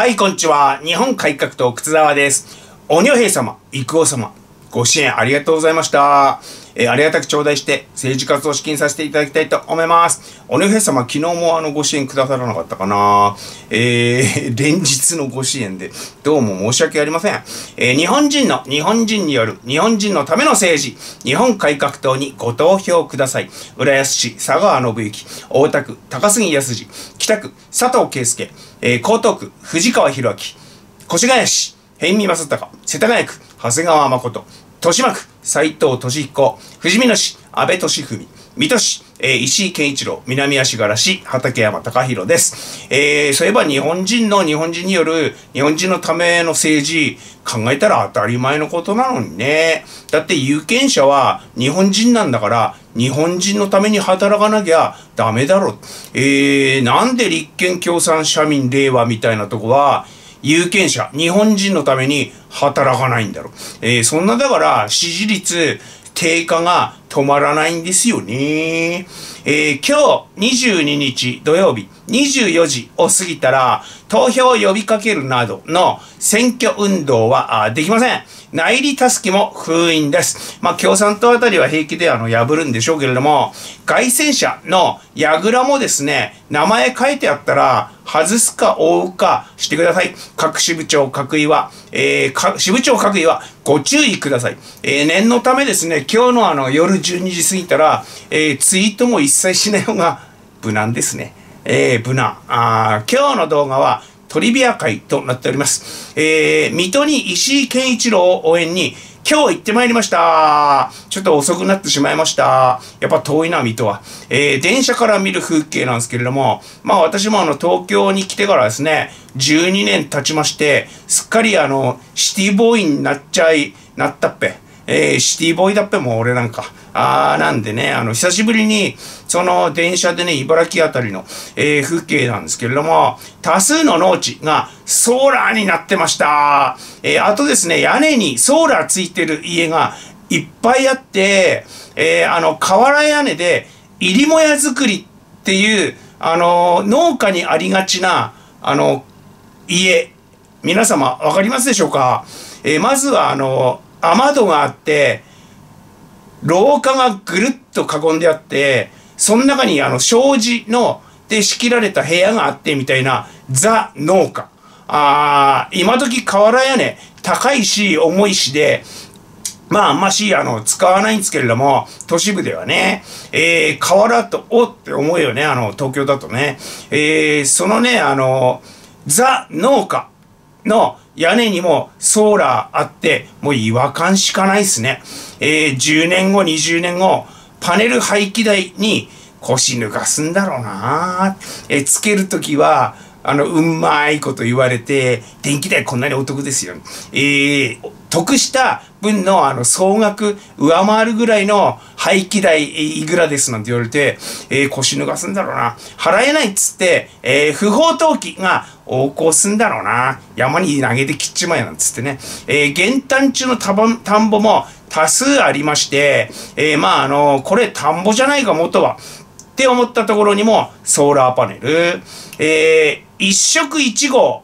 はい、こんにちは。日本改革党、靴沢です。おにょへい様、郁夫様、ご支援ありがとうございました。えーありがたく頂戴して、政治活動資金させていただきたいと思います。おにょへい様、昨日もあの、ご支援くださらなかったかなえー、連日のご支援で、どうも申し訳ありません。えー日本人の、日本人による、日本人のための政治、日本改革党にご投票ください。浦安市、佐川信之、大田区、高杉康二、北区、佐藤圭介、えー江東区、藤川博明、越谷市、辺見正隆、世田谷区、長谷川誠、豊島区、斉藤俊彦、富士見野市、安倍俊文、水戸市、えー石井健一郎、南足柄市、畠山隆弘です。えーそういえば日本人の日本人による日本人のための政治、考えたら当たり前のことなのにね。だって有権者は日本人なんだから、日本人のために働かなきゃダメだろ。えー、なんで立憲共産社民令和みたいなとこは、有権者、日本人のために働かないんだろう。えーそんなだから支持率低下が止まらないんですよね。えー今日22日土曜日24時を過ぎたら投票を呼びかけるなどの選挙運動はできません。内裏たすきも封印です。まあ共産党あたりは平気であの破るんでしょうけれども、外戦車の櫓もですね、名前書いてあったら外すか覆うかしてください。各支部長各位は、えーか支部長各位はご注意ください。えー念のためですね、今日のあの夜12時過ぎたら、えーツイートも一切しない方が無難ですね。えー無難。あ今日の動画はトリビア会となっております。えー水戸に石井健一郎を応援に今日行ってまいりました。ちょっと遅くなってしまいました。やっぱ遠いな、水戸は。えー電車から見る風景なんですけれども、まあ私もあの東京に来てからですね、12年経ちまして、すっかりあの、シティボーイになっちゃい、なったっぺ。えーシティボーイだっぺも俺なんか。あーなんでね、あの、久しぶりに、その電車でね、茨城あたりの、えー風景なんですけれども、多数の農地がソーラーになってました。えーあとですね、屋根にソーラーついてる家がいっぱいあって、えーあの、瓦屋根で、入りもや作りっていう、あの、農家にありがちな、あの、家、皆様わかりますでしょうか、えーまずはあの雨戸があって廊下がぐるっと囲んであってその中にあの障子ので仕切られた部屋があってみたいなザ農家あー今時瓦屋根高いし重いしでまあ、あんまし、あの、使わないんですけれども、都市部ではね、えー、瓦と、おって思うよね、あの、東京だとね。えー、そのね、あの、ザ農家の屋根にもソーラーあって、もう違和感しかないですね。えー、10年後、20年後、パネル廃棄台に腰抜かすんだろうなえー、つけるときは、あの、うんまいこと言われて、電気代こんなにお得ですよ。えー、得した分のあの総額上回るぐらいの廃棄代いくらですなんて言われて、えー腰抜かすんだろうな。払えないっつって、えー不法投棄が横行すんだろうな。山に投げて切っちまえなんつってね。えー減反中の田んぼも多数ありまして、えーまああの、これ田んぼじゃないか元は。って思ったところにもソーラーパネル、えー、一食一合、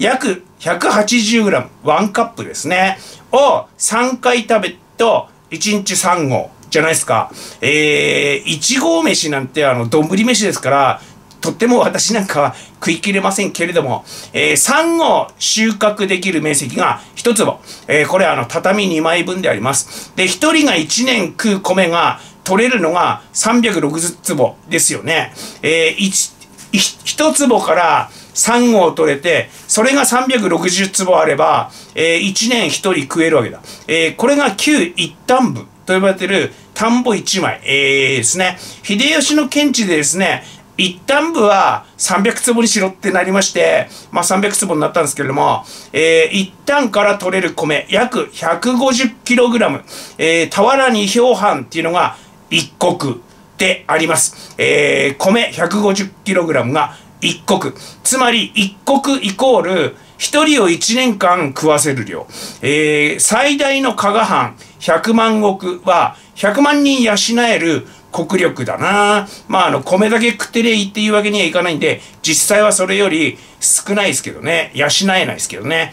約 180g、ワンカップですね、を3回食べと1日3合じゃないですか。えー、1合飯なんてあの、丼飯ですから、とっても私なんかは食い切れませんけれども、えー、3合収穫できる面積が1坪。えーこれあの、畳2枚分であります。で、1人が1年食う米が取れるのが360坪ですよね。えー、1、1坪から3合取れて、それが360坪あれば、えー、1年1人食えるわけだ。えーこれが旧一旦部と呼ばれてる田んぼ1枚、えーですね。秀吉の検地でですね、一旦部は300坪にしろってなりまして、まあ300坪になったんですけれども、えー一旦から取れる米約 150kg、えー、俵二票半っていうのが一国であります。えー米 150kg が一国。つまり一国イコール一人を1年間食わせる量。えー最大の加賀藩100万石は100万人養える国力だな。まあ、あの、米だけ食ってりゃいいっていうわけにはいかないんで、実際はそれより少ないですけどね。養えないですけどね。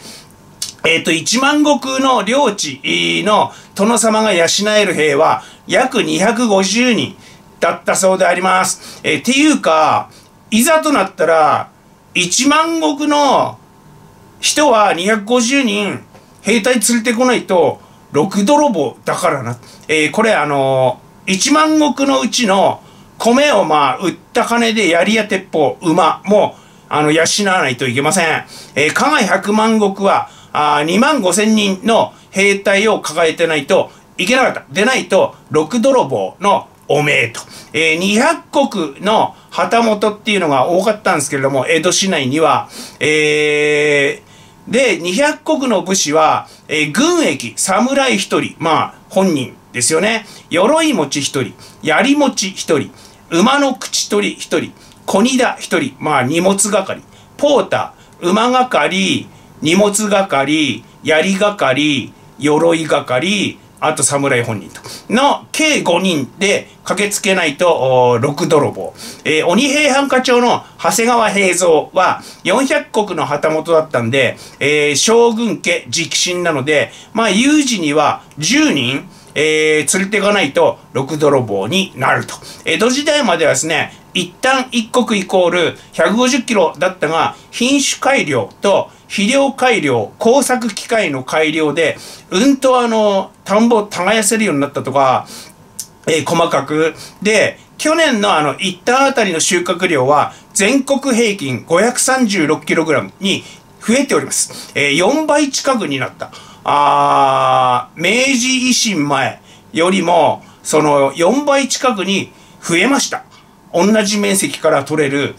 えっ、ー、と、一万石の領地の殿様が養える兵は約250人だったそうであります。えー、っていうか、いざとなったら、一万石の人は250人兵隊連れてこないと、6泥棒だからな。えー、これあのー、1万石のうちの米をまあ、売った金で槍や鉄砲、馬も、あの、養わないといけません。えー、加賀百万石は、あ2万5千人の兵隊を抱えてないといけなかった。でないと、6泥棒のおめえと。えー、200国の旗本っていうのが多かったんですけれども、江戸市内には、えー、で、200国の武士は、えー、軍役、侍一人、まあ、本人ですよね。鎧持ち一人、槍持ち一人、馬の口取り一人、小荷田一人、まあ、荷物係、ポーター、馬係、荷物係、槍係、鎧係、あと侍本人と。の計5人で駆けつけないと6泥棒。えー、鬼平犯科長の長谷川平蔵は400国の旗本だったんで、えー、将軍家直進なので、まあ有事には10人、えー、連れていかないと6泥棒になると。江戸時代まではですね、一旦一国イコール150キロだったが、品種改良と肥料改良、工作機械の改良で、うんとあの、田んぼを耕せるようになったとか、えー、細かく。で、去年のあの、一旦あたりの収穫量は、全国平均 536kg に増えております。えー、4倍近くになった。あ明治維新前よりも、その4倍近くに増えました。同じ面積から取れる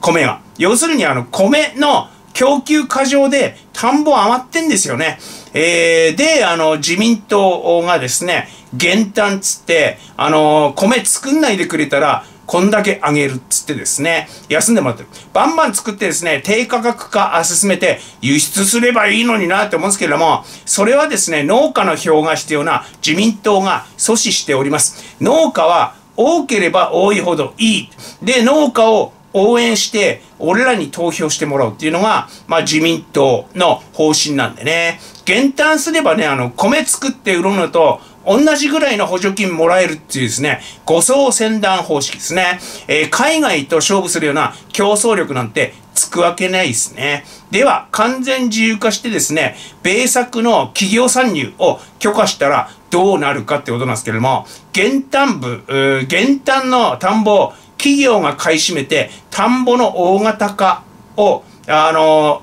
米が。要するにあの米の供給過剰で田んぼ余ってんですよね。えー、で、あの、自民党がですね、減反っつって、あの、米作んないでくれたら、こんだけあげるっつってですね、休んでもらってる。バンバン作ってですね、低価格化進めて輸出すればいいのになって思うんですけれども、それはですね、農家の票が必要な自民党が阻止しております。農家は多ければ多いほどいい。で、農家を応援して、俺らに投票してもらうっていうのが、まあ自民党の方針なんでね。減反すればね、あの、米作って売るのと、同じぐらいの補助金もらえるっていうですね、誤送船団方式ですね。えー、海外と勝負するような競争力なんてつくわけないですね。では、完全自由化してですね、米作の企業参入を許可したらどうなるかってことなんですけれども、減反部、減反の田んぼを企業が買い占めて、田んぼの大型化を、あの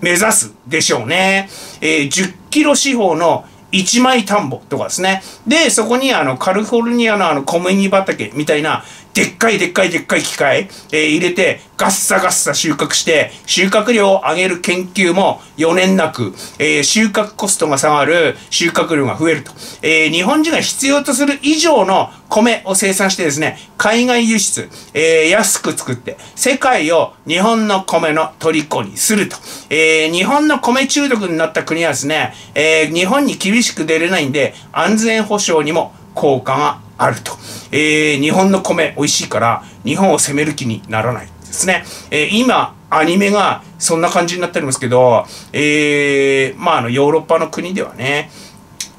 ー、目指すでしょうね。えー、10キロ四方の一枚田んぼとかですね。で、そこにあのカリフォルニアのあの小麦畑みたいなでっかいでっかいでっかい機械、えー、入れてガッサガッサ収穫して収穫量を上げる研究も4年なく、えー、収穫コストが下がる収穫量が増えると。えー、日本人が必要とする以上の米を生産してですね、海外輸出、えー、安く作って、世界を日本の米の虜にすると。えー、日本の米中毒になった国はですね、えー、日本に厳しく出れないんで、安全保障にも効果があると。えー、日本の米美味しいから、日本を攻める気にならないですね。えー、今、アニメがそんな感じになっておりますけど、えー、まあ、あの、ヨーロッパの国ではね、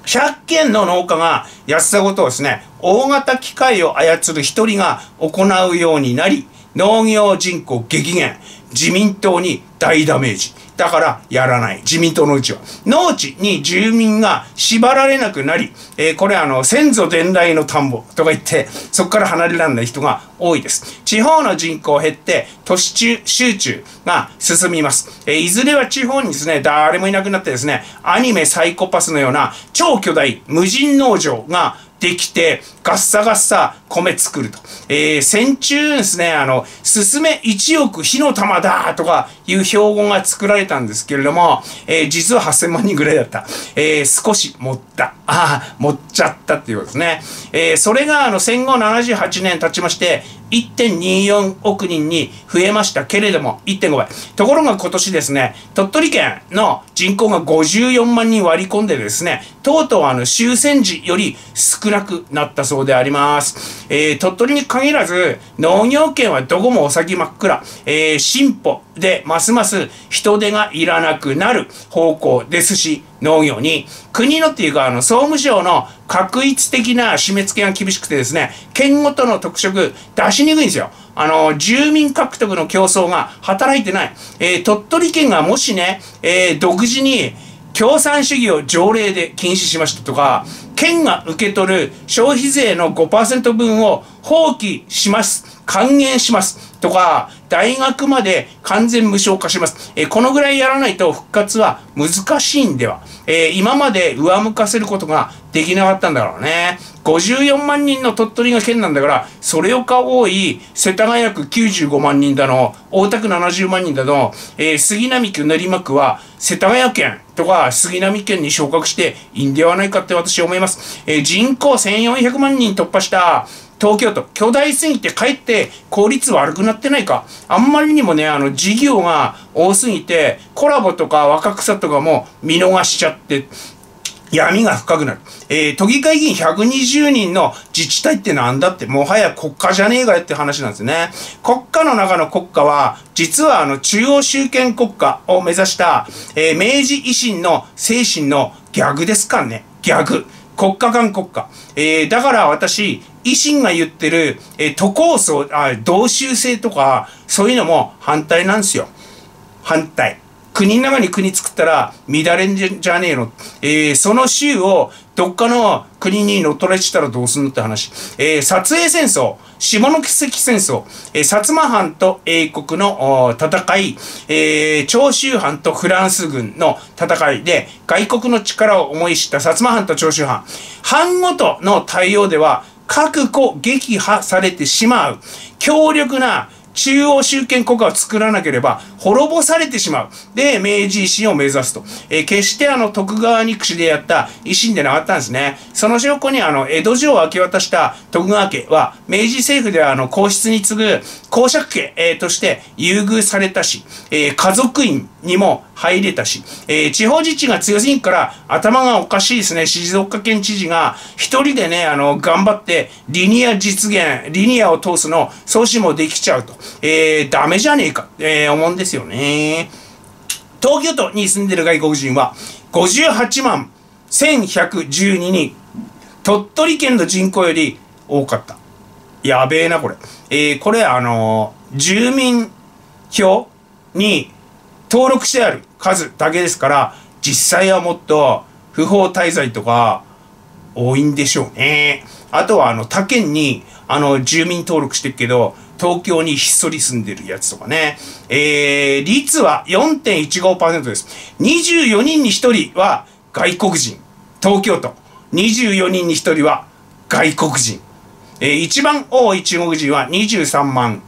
100件の農家がやってたことをですね、大型機械を操る一人が行うようになり、農業人口激減、自民党に大ダメージ。だからやらない。自民党のうちは。農地に住民が縛られなくなり、えー、これあの、先祖伝来の田んぼとか言って、そこから離れられない人が多いです。地方の人口減って、都市中、集中が進みます。えー、いずれは地方にですね、誰もいなくなってですね、アニメサイコパスのような超巨大無人農場ができて、ガッサガッサ米作ると。えー、戦中ですね、あの、すすめ1億火の玉だとかいう標語が作られたんですけれども、えー、実は8000万人ぐらいだった。えー、少し持った。ああ、持っちゃったっていうことですね。えー、それがあの戦後78年経ちまして、1.24億人に増えましたけれども、1.5倍。ところが今年ですね、鳥取県の人口が54万人割り込んでですね、とうとうあの終戦時より少なくなったそうであります。えー、鳥取に限らず、農業圏はどこもお先真っ暗、えー、進歩でますます人手がいらなくなる方向ですし、農業に、国のっていうか、あの、総務省の確一的な締め付けが厳しくてですね、県ごとの特色出しにくいんですよ。あの、住民獲得の競争が働いてない。えー、鳥取県がもしね、えー、独自に共産主義を条例で禁止しましたとか、県が受け取る消費税の5%分を放棄します。還元します。とか、大学まで完全無償化します。えー、このぐらいやらないと復活は難しいんでは。えー、今まで上向かせることができなかったんだろうね。54万人の鳥取が県なんだから、それをか多い世田谷区95万人だの、大田区70万人だの、えー、杉並区練馬区は世田谷県とか杉並県に昇格していいんではないかって私は思います。えー、人口1400万人突破した東京都、巨大すぎてかえって効率悪くなってないか。あんまりにもね、あの、事業が多すぎて、コラボとか若草とかも見逃しちゃって、闇が深くなる。えー、都議会議員120人の自治体ってなんだって、もはや国家じゃねえかよって話なんですね。国家の中の国家は、実はあの、中央集権国家を目指した、えー、明治維新の精神の逆ですからね。逆。国家間国家。えー、だから私、維新が言ってる、えー、都構想、あ、同州制とか、そういうのも反対なんですよ。反対。国の中に国作ったら乱れんじゃねえの。えー、その州をどっかの国に乗っ取られてたらどうすんのって話。えー、撮影戦争、下関戦争、えー、薩摩藩と英国の戦い、えー、長州藩とフランス軍の戦いで外国の力を思い知った薩摩藩と長州藩。藩ごとの対応では各個撃破されてしまう強力な中央集権国家を作らなければ滅ぼされてしまう。で、明治維新を目指すと。えー、決してあの徳川憎しでやった維新でなかったんですね。その証拠にあの江戸城を明け渡した徳川家は明治政府ではあの皇室に次ぐ公爵家、えー、として優遇されたし、えー、家族院にも入れたし、えー、地方自治が強すぎんから頭がおかしいですね。静岡県知事が一人でね、あの、頑張ってリニア実現、リニアを通すの阻止もできちゃうと。えー、ダメじゃねえか、えー、思うんですよね。東京都に住んでる外国人は58万1112人。鳥取県の人口より多かった。やべえな、これ。えー、これあのー、住民票に登録してある数だけですから、実際はもっと不法滞在とか多いんでしょうね。あとはあの他県にあの住民登録してるけど、東京にひっそり住んでるやつとかね。えー、率は4.15%です。24人に1人は外国人。東京都。24人に1人は外国人。えー、一番多い中国人は23万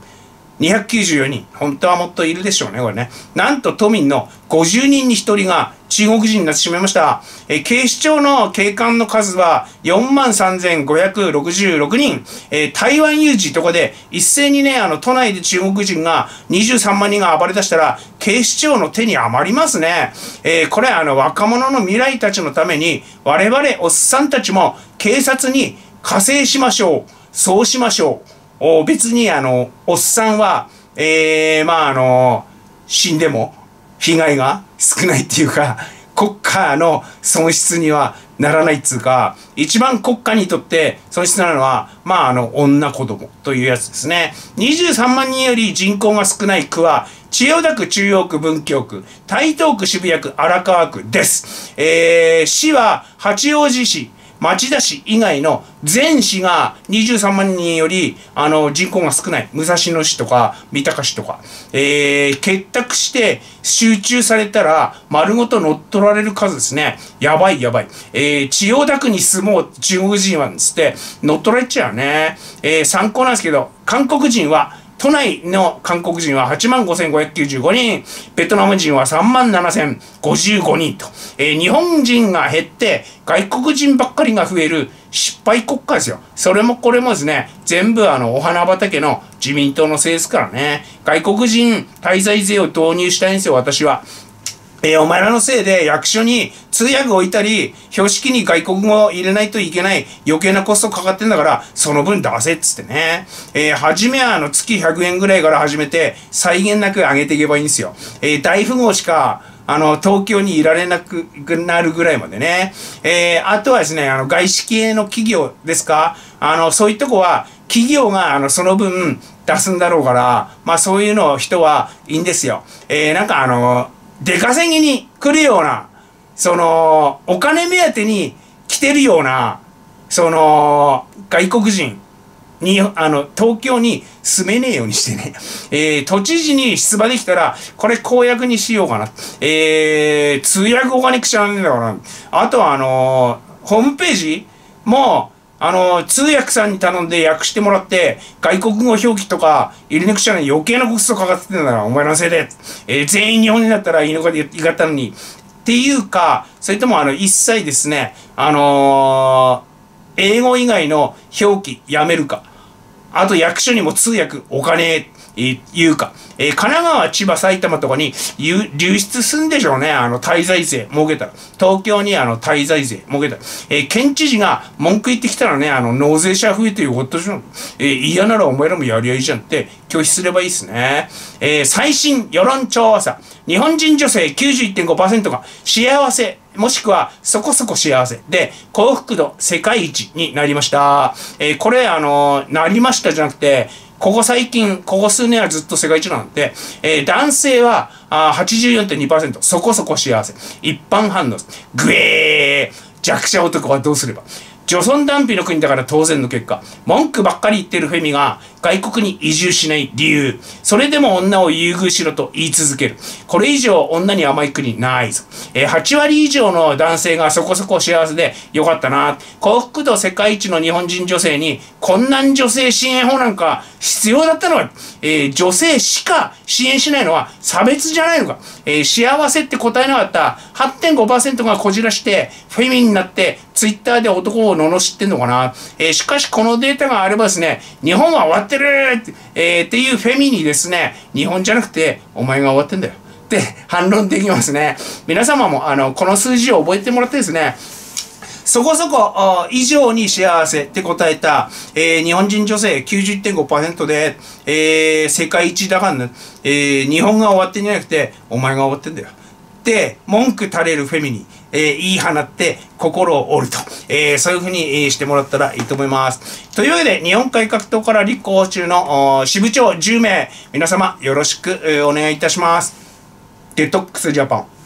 294人。本当はもっといるでしょうね、これね。なんと都民の50人に1人が中国人になってしまいました。え警視庁の警官の数は43,566人。え台湾有事とかで一斉にね、あの、都内で中国人が23万人が暴れ出したら、警視庁の手に余りますね。えー、これあの、若者の未来たちのために、我々おっさんたちも警察に加勢しましょう。そうしましょう。お別にあの、おっさんは、えー、まああの、死んでも被害が少ないっていうか、国家の損失にはならないっつうか、一番国家にとって損失なのは、まああの、女子供というやつですね。23万人より人口が少ない区は、千代田区、中央区、文京区、台東区、渋谷区、荒川区です。えー、市は八王子市、町田市以外の全市が23万人よりあの人口が少ない。武蔵野市とか三鷹市とか、えー、結託して集中されたら丸ごと乗っ取られる数ですね。やばいやばい、えー、千代田区に住もう中国人はつって乗っ取られちゃうね、えー、参考なんですけど韓国人は都内の韓国人は8万5595人、ベトナム人は3万7055人と、えー、日本人が減って外国人ばっかりが増える失敗国家ですよ。それもこれもですね、全部あのお花畑の自民党のせいですからね。外国人滞在税を導入したいんですよ、私は。えー、お前らのせいで役所に通訳置いたり、標識に外国語を入れないといけない余計なコストかかってんだから、その分出せっつってね。えー、初めはあの月100円ぐらいから始めて、際限なく上げていけばいいんですよ。えー、大富豪しか、あの、東京にいられなくなるぐらいまでね。えー、あとはですね、あの、外資系の企業ですか？あの、そういうとこは、企業が、あの、その分出すんだろうから、まあそういうのを人はいいんですよ。えー、なんかあの、出稼ぎに来るような、その、お金目当てに来てるような、その、外国人に、あの、東京に住めねえようにしてね、えー、都知事に出馬できたら、これ公約にしようかな。えー、通訳お金くちゃなんだから、あとはあのー、ホームページも、あの、通訳さんに頼んで訳してもらって、外国語表記とか入れなくちゃ余計なコストかかってたなら、お前のせいで。えー、全員日本人だったらいいのかで言いったのに。っていうか、それともあの、一切ですね、あのー、英語以外の表記やめるか。あと役所にも通訳お金え言うか、えー、神奈川、千葉、埼玉とかに流出すんでしょうね。あの、滞在税設けたら。東京にあの、滞在税設けたら。えー、県知事が文句言ってきたらね、あの、納税者増えてよかったじゃん。えー、嫌ならお前らもやりゃいいじゃんって拒否すればいいっすね。えー、最新世論調査。日本人女性91.5%が幸せ、もしくはそこそこ幸せで幸福度世界一になりました。えー、これあのー、なりましたじゃなくて、ここ最近、ここ数年はずっと世界一なんで、えー、男性はあ84.2%、そこそこ幸せ。一般反応。グエー弱者男はどうすれば女尊男卑の国だから当然の結果、文句ばっかり言ってるフェミが外国に移住しない理由、それでも女を優遇しろと言い続ける。これ以上女に甘い国ないぞ。えー、8割以上の男性がそこそこ幸せでよかったな。幸福度世界一の日本人女性に、困難女性支援法なんか必要だったのは、えー、女性しか支援しないのは差別じゃないのか。えー、幸せって答えなかった8.5%がこじらして、フェミになって、ツイッターで男を罵ってんのかな。えー、しかしこのデータがあればですね、日本はってるって,、えー、っていうフェミにですね、日本じゃなくて、お前が終わってんだよ。って反論できますね。皆様も、あの、この数字を覚えてもらってですね、そこそこ以上に幸せって答えた、えー、日本人女性91.5%で、えー、世界一だからね、えー、日本が終わってんじゃなくて、お前が終わってんだよ。で、文句垂れるフェミニえー、言い放って心を折ると、えー、そういうふうに、してもらったらいいと思います。というわけで、日本改革党から立候補中の支部長10名、皆様よろしく、お願いいたします。デトックスジャパン。